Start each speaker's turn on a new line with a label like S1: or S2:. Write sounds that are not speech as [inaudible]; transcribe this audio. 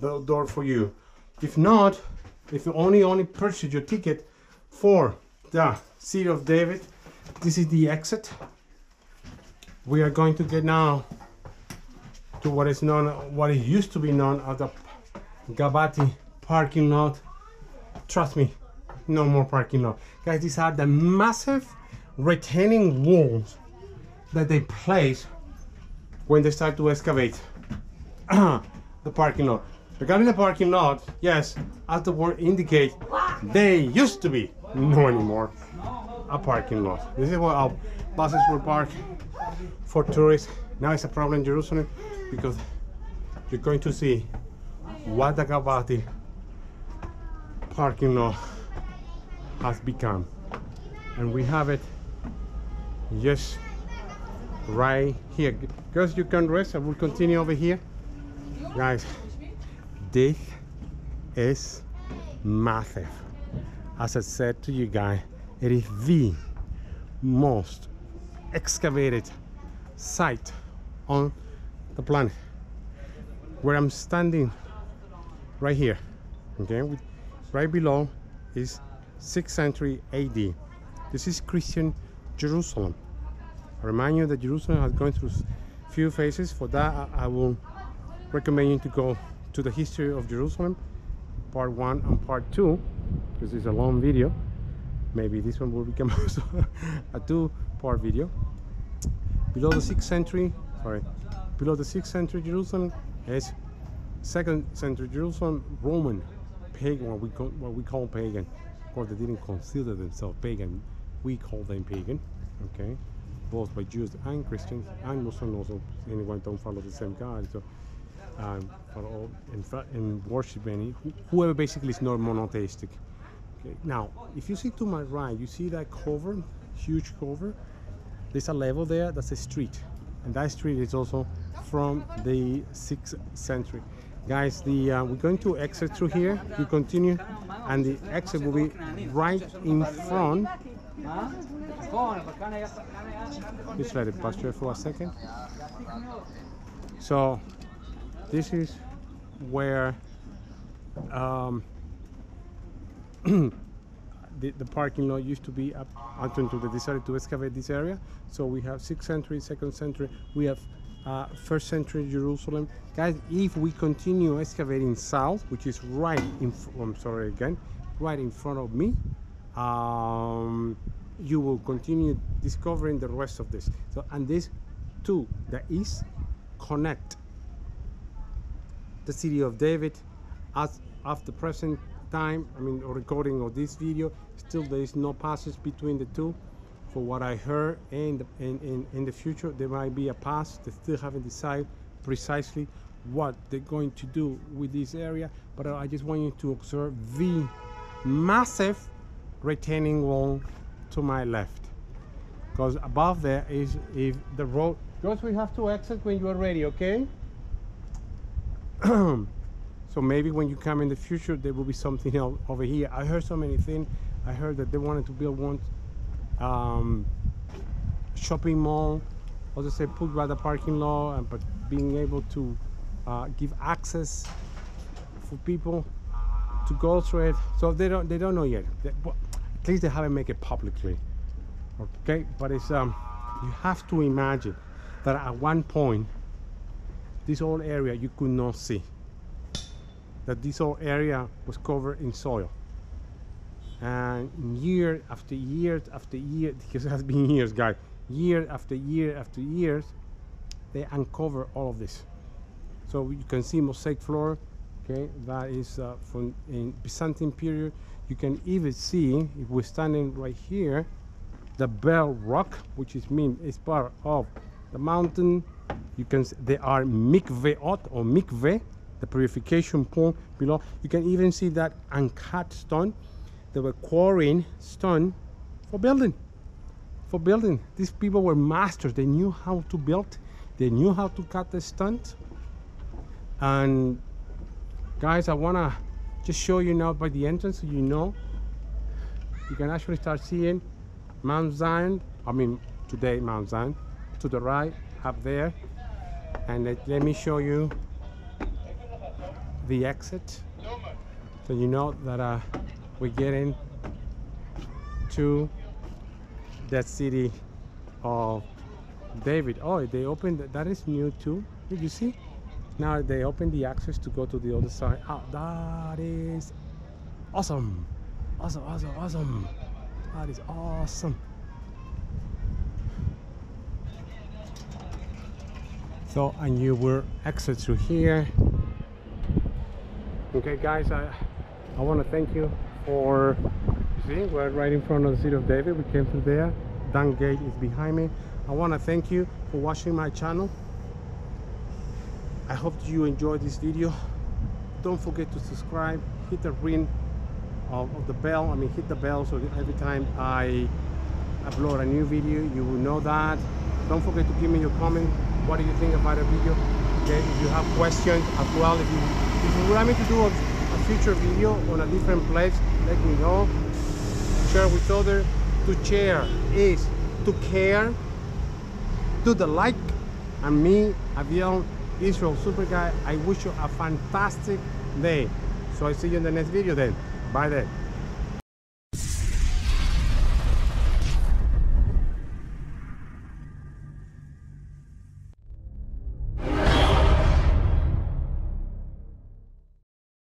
S1: door for you. If not, if you only only purchase your ticket for the City of David, this is the exit. We are going to get now to what is known, what it used to be known as the Givati parking lot. Trust me, no more parking lot. Guys, these are the massive retaining walls that they place when they start to excavate [clears throat] the parking lot. Regarding the parking lot, yes, as the word indicates, they used to be, no anymore, a parking lot. This is where our buses will park for tourists. Now it's a problem in Jerusalem because you're going to see what the Givati parking lot has become. And we have it just right here. Girls, you can rest. I will continue over here. Guys, this is massive. As I said to you guys, it is the most excavated site on the planet. Where I'm standing right here, okay, right below is 6th century AD. This is Christian Jerusalem. I remind you that Jerusalem has gone through few phases. For that, I will recommend you to go to the history of Jerusalem, part one and part two, because it's a long video. Maybe this one will become [laughs] also a two-part video. Below the sixth century, sorry, below the sixth century Jerusalem is second century Jerusalem, Roman, pagan, what we call, what we call pagan. Of course, they didn't consider themselves pagan. We call them pagan. Okay, both by Jews and Christians and Muslims also. Anyone don't follow the same God. So um, follow and, and worship any whoever basically is not monotheistic. Okay. Now, if you see to my right, you see that cover, huge cover. There's a level there. That's a street, and that street is also from the sixth century. Guys, the uh, we're going to exit through here. You continue, and the exit will be right in front. Just let it pass here for a second. So this is where um, [clears throat] the, the parking lot used to be up until they decided to excavate this area. So we have 6th century, 2nd century, we have uh, first century Jerusalem. Guys, if we continue excavating south, which is right in, I'm sorry again, right in front of me, um, you will continue discovering the rest of this. So, and this to the east connect the city of David as of the present time, I mean, recording of this video, still there is no passage between the two. For what I heard, and in, in, in the future, there might be a pass. They still haven't decided precisely what they're going to do with this area. But I just want you to observe the massive retaining wall to my left. Because above there is if the road. Girls, we have to exit when you are ready, okay? [clears throat] so maybe when you come in the future there will be something else over here. I heard so many things. I heard that they wanted to build one um, shopping mall also say put by the parking lot but being able to uh, give access for people to go through it. So they don't they don't know yet. They, at least they haven't made it publicly okay? But it's um you have to imagine that at one point this whole area you could not see. That this whole area was covered in soil. And year after year after year [laughs] because it has been years guys year after year after years they uncover all of this. So you can see mosaic floor okay that is uh, from in byzantine period. You can even see if we're standing right here the bell rock which is mean is part of the mountain you can there are mikveot or mikve the purification pool below. You can even see that uncut stone. They were quarrying stone for building for building. These people were masters. They knew how to build. They knew how to cut the stones and guys i want to just show you now by the entrance so you know. You can actually start seeing mount zion i mean today mount zion to the right up there and let, let me show you the exit so you know that uh, we get in to that city of David. Oh, they opened that is new too. Did you see? Now they open the access to go to the other side. Oh, that is awesome! Awesome! Awesome! Awesome! That is awesome. So, and you will exit through here. Okay, guys, I I want to thank you for see we're right in front of the city of David. We came through there. Dung Gate is behind me. I want to thank you for watching my channel. I hope you enjoyed this video. Don't forget to subscribe. Hit the ring of, of the bell. I mean, hit the bell so every time I upload a new video, you will know that. Don't forget to give me your comment. What do you think about the video? Okay, if you have questions as well, if you if you want me to do a, a future video on a different place, let me know. Share with others. To share is to care. Do the like. And me, Aviel Israel Superguide, I wish you a fantastic day. So I see you in the next video then. Bye then.